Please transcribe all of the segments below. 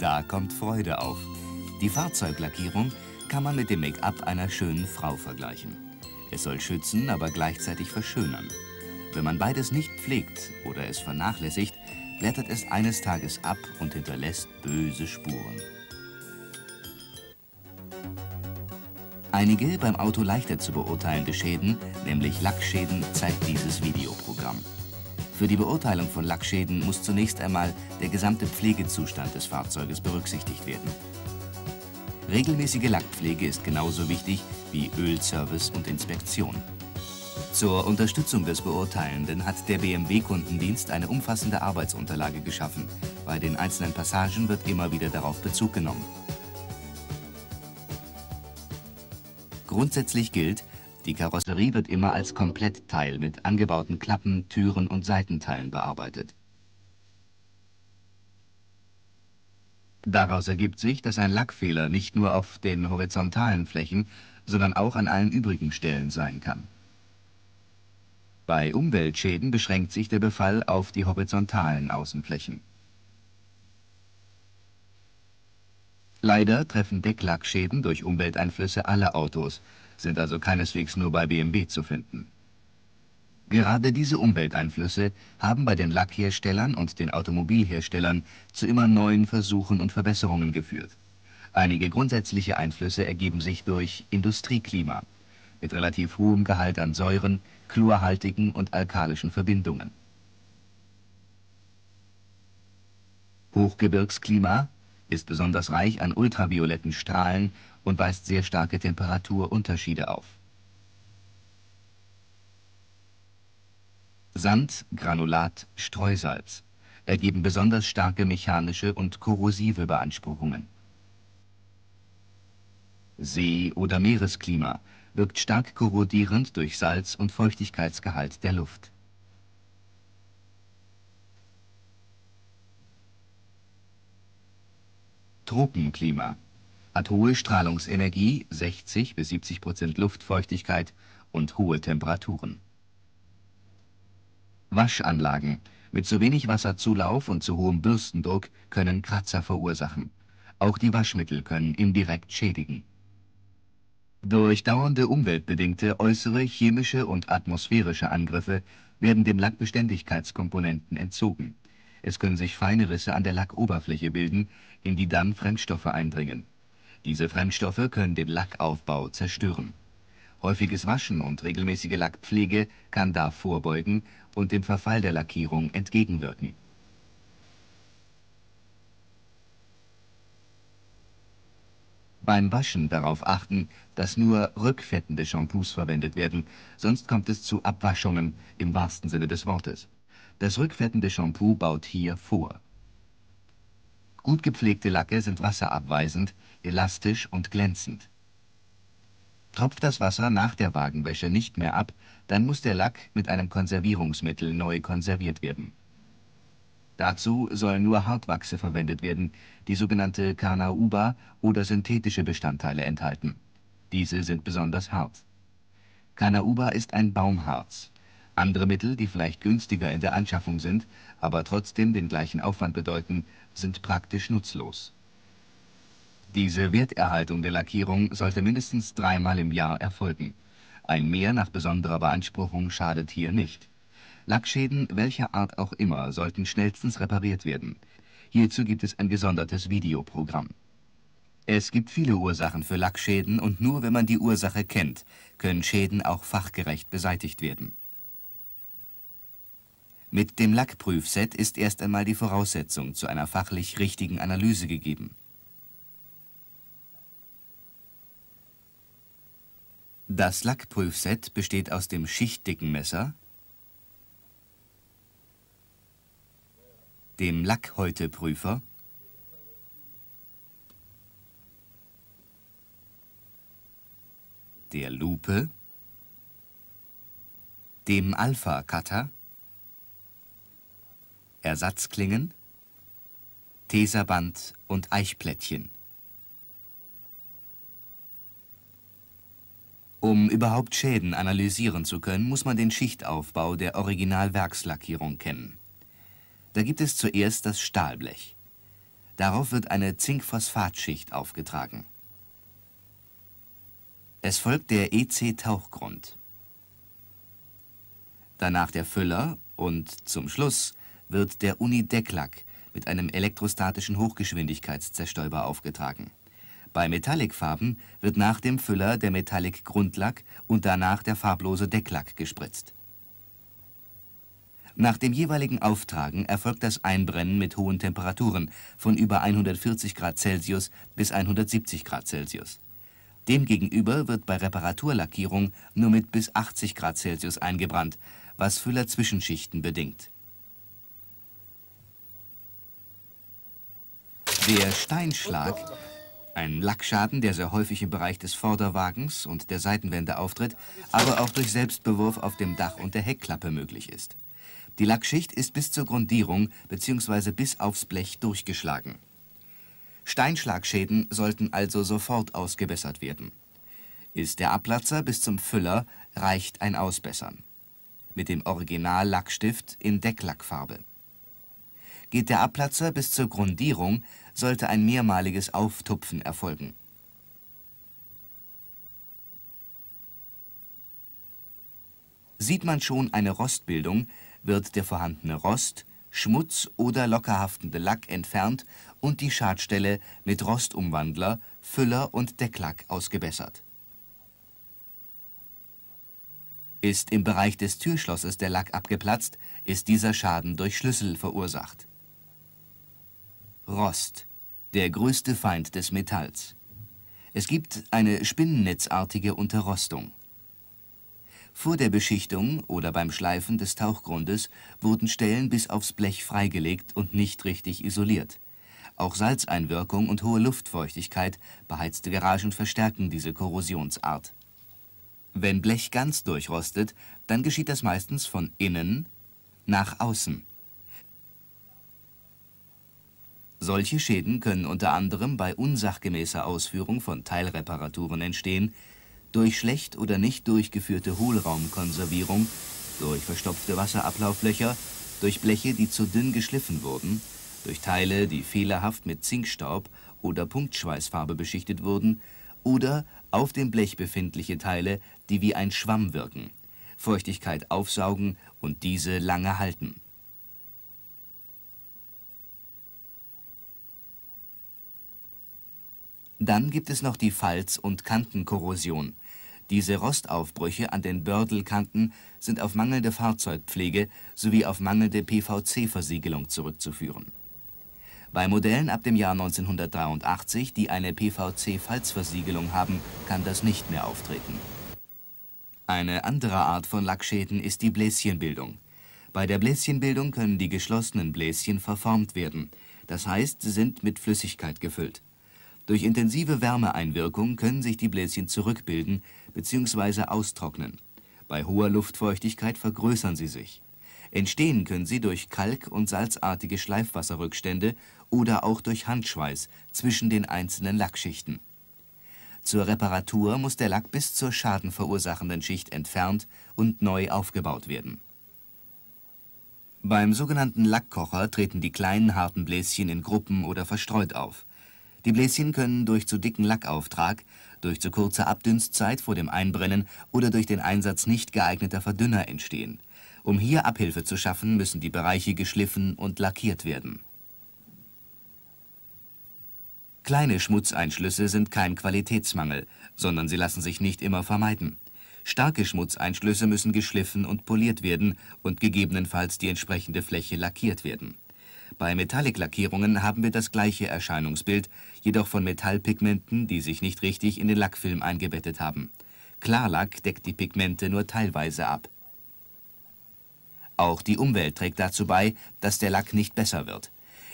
da kommt Freude auf. Die Fahrzeuglackierung kann man mit dem Make-up einer schönen Frau vergleichen. Es soll schützen, aber gleichzeitig verschönern. Wenn man beides nicht pflegt oder es vernachlässigt, blättert es eines Tages ab und hinterlässt böse Spuren. Einige beim Auto leichter zu beurteilende Schäden, nämlich Lackschäden, zeigt dieses Videoprogramm. Für die Beurteilung von Lackschäden muss zunächst einmal der gesamte Pflegezustand des Fahrzeuges berücksichtigt werden. Regelmäßige Lackpflege ist genauso wichtig wie Ölservice und Inspektion. Zur Unterstützung des Beurteilenden hat der BMW-Kundendienst eine umfassende Arbeitsunterlage geschaffen. Bei den einzelnen Passagen wird immer wieder darauf Bezug genommen. Grundsätzlich gilt, die Karosserie wird immer als Komplettteil mit angebauten Klappen, Türen und Seitenteilen bearbeitet. Daraus ergibt sich, dass ein Lackfehler nicht nur auf den horizontalen Flächen, sondern auch an allen übrigen Stellen sein kann. Bei Umweltschäden beschränkt sich der Befall auf die horizontalen Außenflächen. Leider treffen Decklackschäden durch Umwelteinflüsse alle Autos, sind also keineswegs nur bei BMW zu finden. Gerade diese Umwelteinflüsse haben bei den Lackherstellern und den Automobilherstellern zu immer neuen Versuchen und Verbesserungen geführt. Einige grundsätzliche Einflüsse ergeben sich durch Industrieklima mit relativ hohem Gehalt an Säuren, chlorhaltigen und alkalischen Verbindungen. Hochgebirgsklima ist besonders reich an ultravioletten Strahlen und weist sehr starke Temperaturunterschiede auf. Sand, Granulat, Streusalz ergeben besonders starke mechanische und korrosive Beanspruchungen. See- oder Meeresklima wirkt stark korrodierend durch Salz- und Feuchtigkeitsgehalt der Luft. Tropenklima hat hohe Strahlungsenergie, 60 bis 70 Prozent Luftfeuchtigkeit und hohe Temperaturen. Waschanlagen mit zu wenig Wasserzulauf und zu hohem Bürstendruck können Kratzer verursachen. Auch die Waschmittel können indirekt schädigen. Durch dauernde umweltbedingte äußere chemische und atmosphärische Angriffe werden dem Lack Beständigkeitskomponenten entzogen. Es können sich feine Risse an der Lackoberfläche bilden, in die dann Fremdstoffe eindringen. Diese Fremdstoffe können den Lackaufbau zerstören. Häufiges Waschen und regelmäßige Lackpflege kann da vorbeugen und dem Verfall der Lackierung entgegenwirken. Beim Waschen darauf achten, dass nur rückfettende Shampoos verwendet werden, sonst kommt es zu Abwaschungen im wahrsten Sinne des Wortes. Das rückfettende Shampoo baut hier vor. Gut gepflegte Lacke sind wasserabweisend, elastisch und glänzend. Tropft das Wasser nach der Wagenwäsche nicht mehr ab, dann muss der Lack mit einem Konservierungsmittel neu konserviert werden. Dazu sollen nur Hartwachse verwendet werden, die sogenannte Carnauba oder synthetische Bestandteile enthalten. Diese sind besonders hart. Carnauba ist ein Baumharz. Andere Mittel, die vielleicht günstiger in der Anschaffung sind, aber trotzdem den gleichen Aufwand bedeuten, sind praktisch nutzlos. Diese Werterhaltung der Lackierung sollte mindestens dreimal im Jahr erfolgen. Ein Mehr nach besonderer Beanspruchung schadet hier nicht. Lackschäden welcher Art auch immer sollten schnellstens repariert werden. Hierzu gibt es ein gesondertes Videoprogramm. Es gibt viele Ursachen für Lackschäden und nur wenn man die Ursache kennt, können Schäden auch fachgerecht beseitigt werden. Mit dem Lackprüfset ist erst einmal die Voraussetzung zu einer fachlich richtigen Analyse gegeben. Das Lackprüfset besteht aus dem schichtdicken Messer, dem Lackhäuteprüfer, der Lupe, dem Alpha-Cutter, Ersatzklingen, Teserband und Eichplättchen. Um überhaupt Schäden analysieren zu können, muss man den Schichtaufbau der Originalwerkslackierung kennen. Da gibt es zuerst das Stahlblech. Darauf wird eine Zinkphosphatschicht aufgetragen. Es folgt der EC-Tauchgrund. Danach der Füller und zum Schluss wird der Unidecklack mit einem elektrostatischen Hochgeschwindigkeitszerstäuber aufgetragen. Bei Metallicfarben wird nach dem Füller der Metallic-Grundlack und danach der farblose Decklack gespritzt. Nach dem jeweiligen Auftragen erfolgt das Einbrennen mit hohen Temperaturen von über 140 Grad Celsius bis 170 Grad Celsius. Demgegenüber wird bei Reparaturlackierung nur mit bis 80 Grad Celsius eingebrannt, was Füller-Zwischenschichten bedingt. Der Steinschlag, ein Lackschaden, der sehr häufig im Bereich des Vorderwagens und der Seitenwände auftritt, aber auch durch Selbstbewurf auf dem Dach und der Heckklappe möglich ist. Die Lackschicht ist bis zur Grundierung bzw. bis aufs Blech durchgeschlagen. Steinschlagschäden sollten also sofort ausgebessert werden. Ist der Abplatzer bis zum Füller, reicht ein Ausbessern. Mit dem Original-Lackstift in Decklackfarbe. Geht der Abplatzer bis zur Grundierung, sollte ein mehrmaliges Auftupfen erfolgen. Sieht man schon eine Rostbildung, wird der vorhandene Rost, Schmutz oder lockerhaftende Lack entfernt und die Schadstelle mit Rostumwandler, Füller und Decklack ausgebessert. Ist im Bereich des Türschlosses der Lack abgeplatzt, ist dieser Schaden durch Schlüssel verursacht. Rost, der größte Feind des Metalls. Es gibt eine spinnennetzartige Unterrostung. Vor der Beschichtung oder beim Schleifen des Tauchgrundes wurden Stellen bis aufs Blech freigelegt und nicht richtig isoliert. Auch Salzeinwirkung und hohe Luftfeuchtigkeit, beheizte Garagen verstärken diese Korrosionsart. Wenn Blech ganz durchrostet, dann geschieht das meistens von innen nach außen. Solche Schäden können unter anderem bei unsachgemäßer Ausführung von Teilreparaturen entstehen, durch schlecht oder nicht durchgeführte Hohlraumkonservierung, durch verstopfte Wasserablauflöcher, durch Bleche, die zu dünn geschliffen wurden, durch Teile, die fehlerhaft mit Zinkstaub oder Punktschweißfarbe beschichtet wurden oder auf dem Blech befindliche Teile, die wie ein Schwamm wirken, Feuchtigkeit aufsaugen und diese lange halten. Dann gibt es noch die Falz- und Kantenkorrosion. Diese Rostaufbrüche an den Bördelkanten sind auf mangelnde Fahrzeugpflege sowie auf mangelnde PVC-Versiegelung zurückzuführen. Bei Modellen ab dem Jahr 1983, die eine PVC-Falzversiegelung haben, kann das nicht mehr auftreten. Eine andere Art von Lackschäden ist die Bläschenbildung. Bei der Bläschenbildung können die geschlossenen Bläschen verformt werden, das heißt, sie sind mit Flüssigkeit gefüllt. Durch intensive Wärmeeinwirkung können sich die Bläschen zurückbilden bzw. austrocknen. Bei hoher Luftfeuchtigkeit vergrößern sie sich. Entstehen können sie durch kalk- und salzartige Schleifwasserrückstände oder auch durch Handschweiß zwischen den einzelnen Lackschichten. Zur Reparatur muss der Lack bis zur schadenverursachenden Schicht entfernt und neu aufgebaut werden. Beim sogenannten Lackkocher treten die kleinen harten Bläschen in Gruppen oder verstreut auf. Die Bläschen können durch zu dicken Lackauftrag, durch zu kurze Abdünstzeit vor dem Einbrennen oder durch den Einsatz nicht geeigneter Verdünner entstehen. Um hier Abhilfe zu schaffen, müssen die Bereiche geschliffen und lackiert werden. Kleine Schmutzeinschlüsse sind kein Qualitätsmangel, sondern sie lassen sich nicht immer vermeiden. Starke Schmutzeinschlüsse müssen geschliffen und poliert werden und gegebenenfalls die entsprechende Fläche lackiert werden. Bei Metallic-Lackierungen haben wir das gleiche Erscheinungsbild, jedoch von Metallpigmenten, die sich nicht richtig in den Lackfilm eingebettet haben. Klarlack deckt die Pigmente nur teilweise ab. Auch die Umwelt trägt dazu bei, dass der Lack nicht besser wird.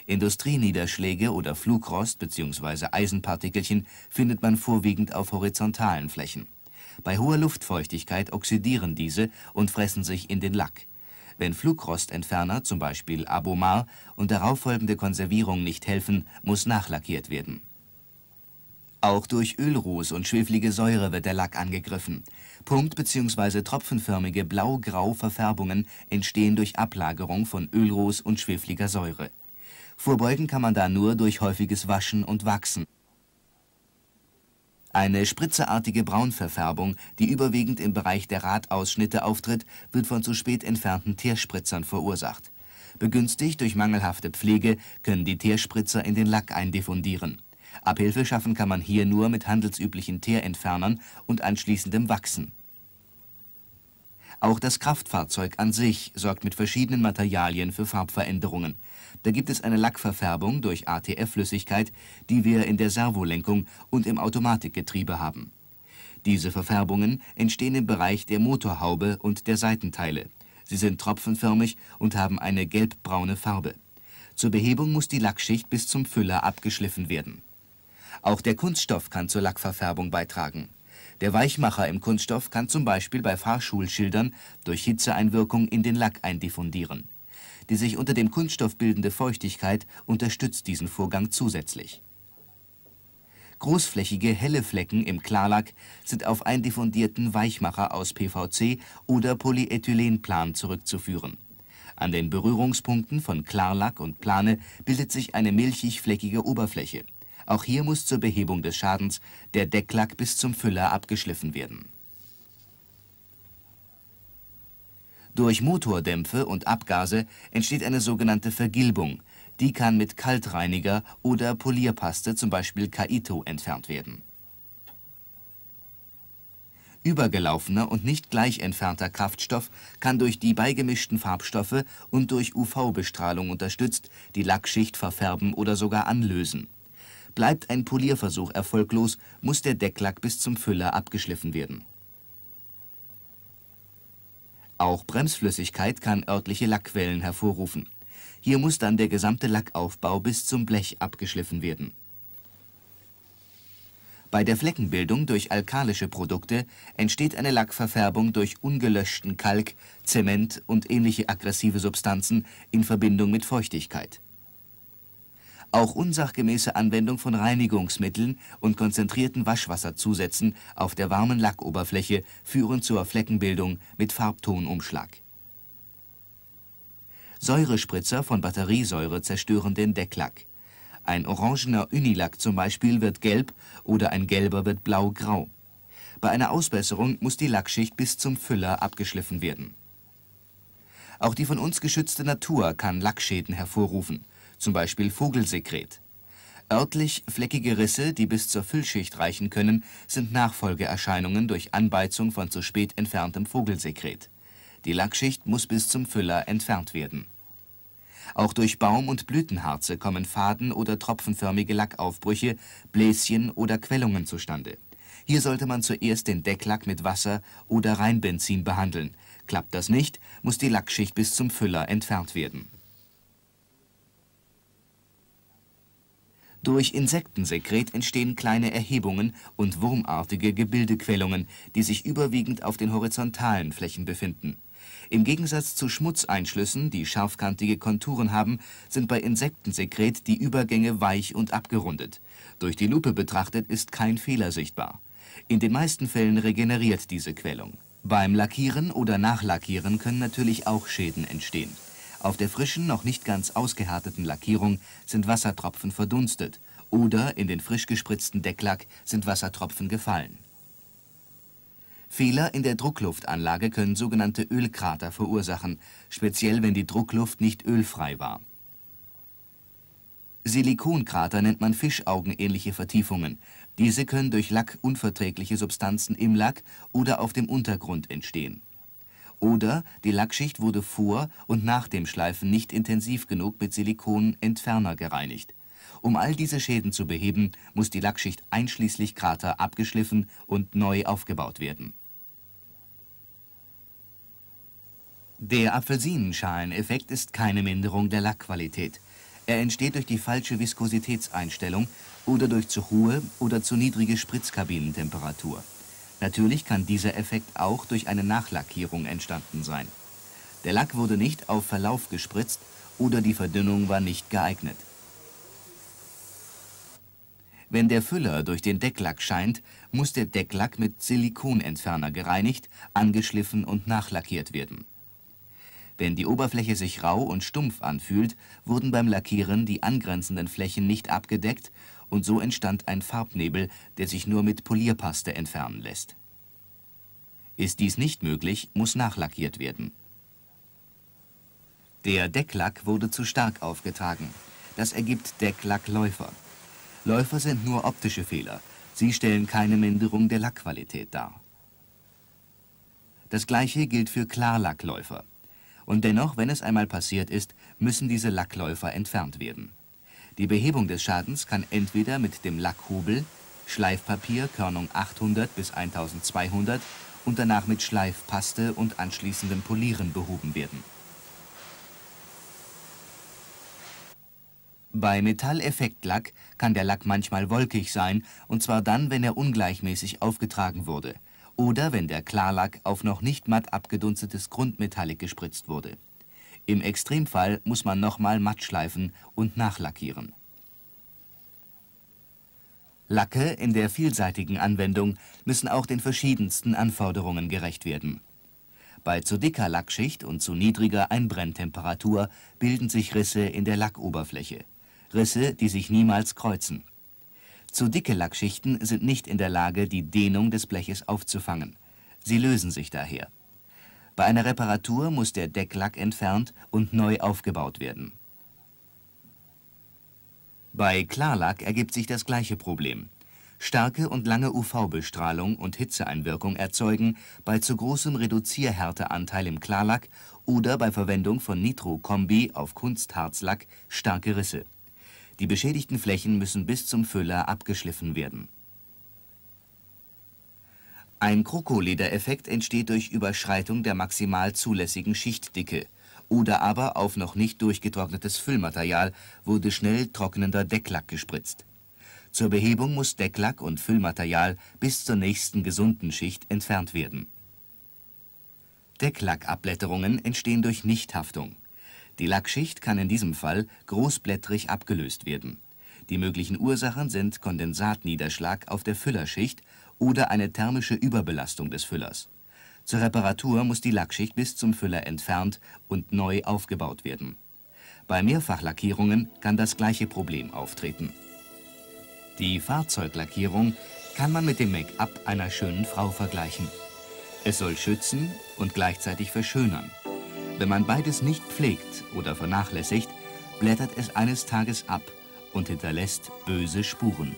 Industrieniederschläge oder Flugrost bzw. Eisenpartikelchen findet man vorwiegend auf horizontalen Flächen. Bei hoher Luftfeuchtigkeit oxidieren diese und fressen sich in den Lack. Wenn Flugrostentferner, zum Beispiel Abomar, und darauffolgende Konservierung nicht helfen, muss nachlackiert werden. Auch durch Ölruß und schweflige Säure wird der Lack angegriffen. Punkt- bzw. tropfenförmige blau-grau Verfärbungen entstehen durch Ablagerung von Ölruß und schwefliger Säure. Vorbeugen kann man da nur durch häufiges Waschen und Wachsen. Eine spritzerartige Braunverfärbung, die überwiegend im Bereich der Radausschnitte auftritt, wird von zu spät entfernten Teerspritzern verursacht. Begünstigt durch mangelhafte Pflege können die Teerspritzer in den Lack eindiffundieren. Abhilfe schaffen kann man hier nur mit handelsüblichen Teerentfernern und anschließendem Wachsen. Auch das Kraftfahrzeug an sich sorgt mit verschiedenen Materialien für Farbveränderungen. Da gibt es eine Lackverfärbung durch ATF-Flüssigkeit, die wir in der Servolenkung und im Automatikgetriebe haben. Diese Verfärbungen entstehen im Bereich der Motorhaube und der Seitenteile. Sie sind tropfenförmig und haben eine gelbbraune Farbe. Zur Behebung muss die Lackschicht bis zum Füller abgeschliffen werden. Auch der Kunststoff kann zur Lackverfärbung beitragen. Der Weichmacher im Kunststoff kann zum Beispiel bei Fahrschulschildern durch Hitzeeinwirkung in den Lack eindiffundieren. Die sich unter dem Kunststoff bildende Feuchtigkeit unterstützt diesen Vorgang zusätzlich. Großflächige helle Flecken im Klarlack sind auf eindiffundierten Weichmacher aus PVC oder Polyethylenplan zurückzuführen. An den Berührungspunkten von Klarlack und Plane bildet sich eine milchig-fleckige Oberfläche. Auch hier muss zur Behebung des Schadens der Decklack bis zum Füller abgeschliffen werden. Durch Motordämpfe und Abgase entsteht eine sogenannte Vergilbung. Die kann mit Kaltreiniger oder Polierpaste, zum Beispiel Kaito, entfernt werden. Übergelaufener und nicht gleich entfernter Kraftstoff kann durch die beigemischten Farbstoffe und durch UV-Bestrahlung unterstützt die Lackschicht verfärben oder sogar anlösen. Bleibt ein Polierversuch erfolglos, muss der Decklack bis zum Füller abgeschliffen werden auch Bremsflüssigkeit kann örtliche Lackquellen hervorrufen. Hier muss dann der gesamte Lackaufbau bis zum Blech abgeschliffen werden. Bei der Fleckenbildung durch alkalische Produkte entsteht eine Lackverfärbung durch ungelöschten Kalk, Zement und ähnliche aggressive Substanzen in Verbindung mit Feuchtigkeit auch unsachgemäße Anwendung von Reinigungsmitteln und konzentrierten Waschwasserzusätzen auf der warmen Lackoberfläche führen zur Fleckenbildung mit Farbtonumschlag. Säurespritzer von Batteriesäure zerstören den Decklack. Ein orangener Unilack zum Beispiel wird gelb oder ein gelber wird blau-grau. Bei einer Ausbesserung muss die Lackschicht bis zum Füller abgeschliffen werden. Auch die von uns geschützte Natur kann Lackschäden hervorrufen zum Beispiel Vogelsekret. Örtlich fleckige Risse, die bis zur Füllschicht reichen können, sind Nachfolgeerscheinungen durch Anbeizung von zu spät entferntem Vogelsekret. Die Lackschicht muss bis zum Füller entfernt werden. Auch durch Baum- und Blütenharze kommen faden- oder tropfenförmige Lackaufbrüche, Bläschen oder Quellungen zustande. Hier sollte man zuerst den Decklack mit Wasser oder Reinbenzin behandeln. Klappt das nicht, muss die Lackschicht bis zum Füller entfernt werden Durch Insektensekret entstehen kleine Erhebungen und wurmartige Gebildequellungen, die sich überwiegend auf den horizontalen Flächen befinden. Im Gegensatz zu Schmutzeinschlüssen, die scharfkantige Konturen haben, sind bei Insektensekret die Übergänge weich und abgerundet. Durch die Lupe betrachtet ist kein Fehler sichtbar. In den meisten Fällen regeneriert diese Quellung. Beim Lackieren oder Nachlackieren können natürlich auch Schäden entstehen. Auf der frischen, noch nicht ganz ausgehärteten Lackierung sind Wassertropfen verdunstet oder in den frisch gespritzten Decklack sind Wassertropfen gefallen. Fehler in der Druckluftanlage können sogenannte Ölkrater verursachen, speziell wenn die Druckluft nicht ölfrei war. Silikonkrater nennt man fischaugenähnliche Vertiefungen. Diese können durch lackunverträgliche Substanzen im Lack oder auf dem Untergrund entstehen oder die Lackschicht wurde vor und nach dem Schleifen nicht intensiv genug mit Silikonentferner gereinigt. Um all diese Schäden zu beheben, muss die Lackschicht einschließlich Krater abgeschliffen und neu aufgebaut werden. Der Apfelsinenschaleneffekt ist keine Minderung der Lackqualität. Er entsteht durch die falsche Viskositätseinstellung oder durch zu hohe oder zu niedrige Spritzkabinentemperatur. Natürlich kann dieser Effekt auch durch eine Nachlackierung entstanden sein. Der Lack wurde nicht auf Verlauf gespritzt oder die Verdünnung war nicht geeignet. Wenn der Füller durch den Decklack scheint, muss der Decklack mit Silikonentferner gereinigt, angeschliffen und nachlackiert werden. Wenn die Oberfläche sich rau und stumpf anfühlt, wurden beim Lackieren die angrenzenden Flächen nicht abgedeckt und so entstand ein Farbnebel, der sich nur mit Polierpaste entfernen lässt. Ist dies nicht möglich, muss nachlackiert werden. Der Decklack wurde zu stark aufgetragen. Das ergibt Decklackläufer. Läufer sind nur optische Fehler. Sie stellen keine Minderung der Lackqualität dar. Das gleiche gilt für Klarlackläufer. Und dennoch, wenn es einmal passiert ist, müssen diese Lackläufer entfernt werden. Die Behebung des Schadens kann entweder mit dem Lackhobel, Schleifpapier Körnung 800 bis 1200 und danach mit Schleifpaste und anschließendem Polieren behoben werden. Bei Metalleffektlack kann der Lack manchmal wolkig sein, und zwar dann, wenn er ungleichmäßig aufgetragen wurde oder wenn der Klarlack auf noch nicht matt abgedunstetes Grundmetallic gespritzt wurde. Im Extremfall muss man nochmal matt schleifen und nachlackieren. Lacke in der vielseitigen Anwendung müssen auch den verschiedensten Anforderungen gerecht werden. Bei zu dicker Lackschicht und zu niedriger Einbrenntemperatur bilden sich Risse in der Lackoberfläche. Risse, die sich niemals kreuzen. Zu dicke Lackschichten sind nicht in der Lage, die Dehnung des Bleches aufzufangen. Sie lösen sich daher. Bei einer Reparatur muss der Decklack entfernt und neu aufgebaut werden. Bei Klarlack ergibt sich das gleiche Problem. Starke und lange UV-Bestrahlung und Hitzeeinwirkung erzeugen bei zu großem Reduzierhärteanteil im Klarlack oder bei Verwendung von Nitro-Kombi auf Kunstharzlack starke Risse. Die beschädigten Flächen müssen bis zum Füller abgeschliffen werden. Ein Krokoledereffekt entsteht durch Überschreitung der maximal zulässigen Schichtdicke oder aber auf noch nicht durchgetrocknetes Füllmaterial wurde schnell trocknender Decklack gespritzt. Zur Behebung muss Decklack und Füllmaterial bis zur nächsten gesunden Schicht entfernt werden. Decklackabblätterungen entstehen durch Nichthaftung. Die Lackschicht kann in diesem Fall großblättrig abgelöst werden. Die möglichen Ursachen sind Kondensatniederschlag auf der Füllerschicht oder eine thermische Überbelastung des Füllers. Zur Reparatur muss die Lackschicht bis zum Füller entfernt und neu aufgebaut werden. Bei Mehrfachlackierungen kann das gleiche Problem auftreten. Die Fahrzeuglackierung kann man mit dem Make-up einer schönen Frau vergleichen. Es soll schützen und gleichzeitig verschönern. Wenn man beides nicht pflegt oder vernachlässigt, blättert es eines Tages ab und hinterlässt böse Spuren.